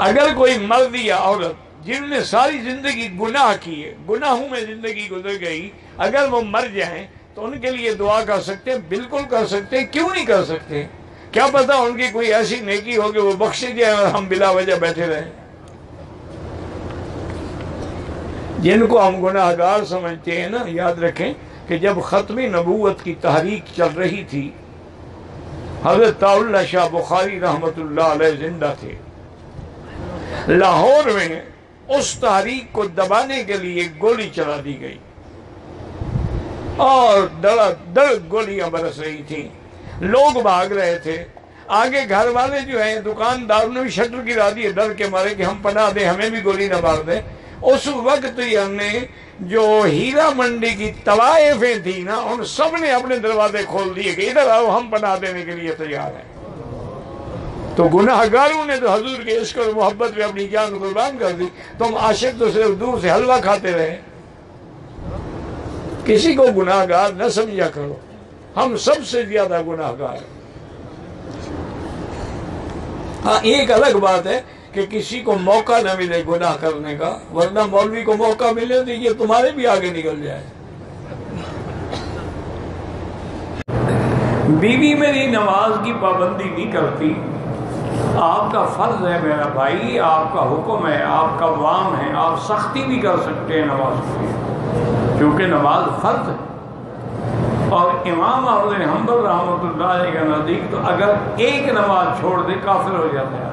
अगर कोई मर्द या औरत जिनने सारी ज़िंदगी गुनाह की है गुनाहों में ज़िंदगी गुजर गई, अगर वो मर जाए तो उनके लिए दुआ कर सकते हैं, बिल्कुल कर सकते हैं, क्यों नहीं कर सकते? क्या पता उनकी कोई ऐसी नेकी हो कि वो बख्शे जाए और हम बिला वजह बैठे रहें। जिनको हम गुनाहगार समझते हैं ना, याद रखें कि जब ख़त्म नबूवत की तहरीक चल रही थी, हज़रत शाह बुखारी रहमत ज़िंदा थे। लाहौर में उस तहरीक को दबाने के लिए गोली चला दी गई। और दड़ा दड़ गोलियाँ बरस रही थी। लोग भाग रहे थे। आगे घर वाले जो हैं, दुकानदार ने भी शटर गिरा दिए, डर के मारे कि हम पना दें, हमें भी गोली न मार दें। उस वक्त ही हमने जो हीरा मंडी की तवायफें थी ना, उन सबने अपने दरवाजे खोल दिए कि इधर आओ, हम बना देने के लिए तैयार हैं। तो गुनाहगारों ने तो हजूर के इश्क और मोहब्बत में अपनी जान कुर्बान कर दी। तो हम आशिक तो सिर्फ़ दूर से हलवा खाते रहे। किसी को गुनाहगार न समझा करो। हम सबसे ज़्यादा गुनाहगार हाँ एक अलग बात है कि किसी को मौका ना मिले गुनाह करने का, वरना मौलवी को मौका मिले तो ये तुम्हारे भी आगे निकल जाए। बीवी मेरी नमाज़ की पाबंदी नहीं करती। आपका फ़र्ज़ है मेरा भाई, आपका हुक्म है, आपका वाम है, आप सख्ती भी कर सकते हैं नमाज़ की। क्योंकि नमाज़ फ़र्ज़ है। और इमाम अहमद हम्बल रहमत का नज़दीक तो अगर एक नमाज़ छोड़ दे, काफिर हो जाता है।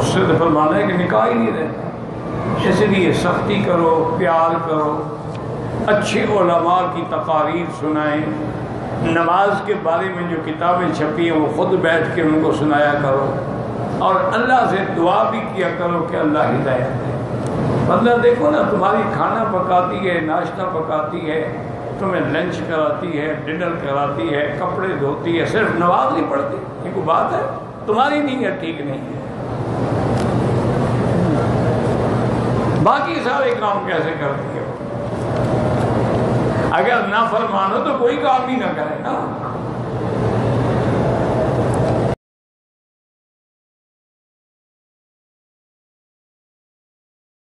उससे तो फरमाना है कि निकाह ही नहीं रहता। इसलिए सख्ती करो, प्यार करो। अच्छे ओलमा की तकारीर सुनाएँ। नमाज़ के बारे में जो किताबें छपी हैं, वो ख़ुद बैठ के उनको सुनाया करो। और अल्लाह से दुआ भी किया करो कि अल्लाह हिदायत दे। मतलब देखो ना, तुम्हारी खाना पकाती है, नाश्ता पकाती है, तुम्हें लंच कराती है, डिनर कराती है, कपड़े धोती है, सिर्फ़ नमाज़ नहीं पढ़ती। ये बात है? तुम्हारी नीयत ठीक नहीं है। बाकी सारे काम कैसे करती है अगर ना फरमानो तो कोई काम ही ना करे ना।